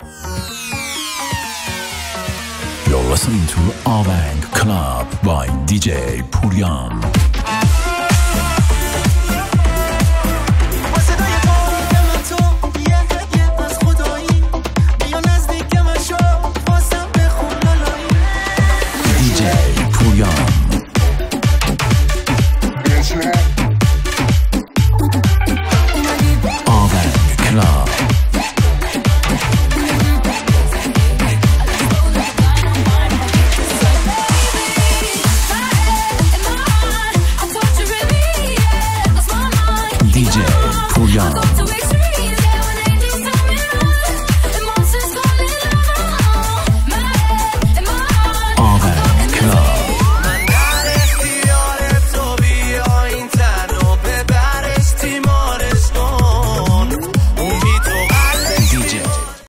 You're listening to Avant Club by DJ Purian. Young. Young.